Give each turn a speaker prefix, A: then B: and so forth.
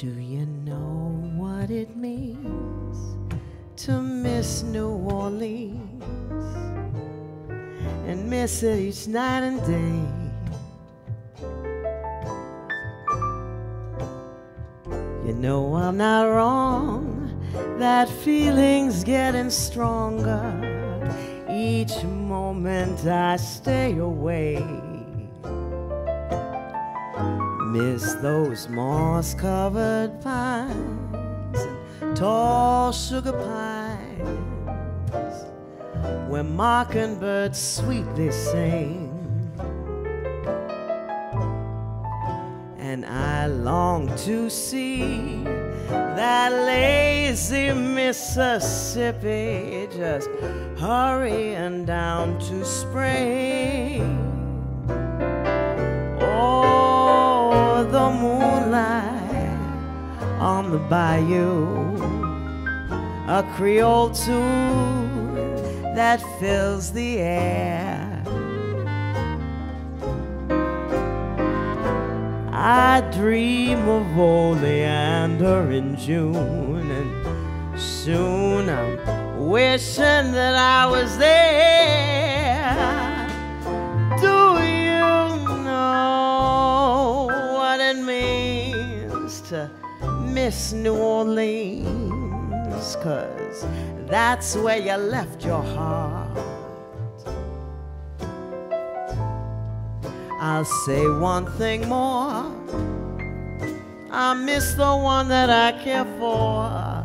A: Do you know what it means to miss New Orleans and miss it each night and day? You know I'm not wrong, that feeling's getting stronger each moment I stay away. Miss those moss covered pines and tall sugar pines where mockingbirds sweetly sing. And I long to see that lazy Mississippi just hurrying down to spring. On the bayou, a Creole tune that fills the air. I dream of oleander in June, and soon I'm wishing that I was there. To miss New Orleans? Cause that's where you left your heart. I'll say one thing more. I miss the one that I care for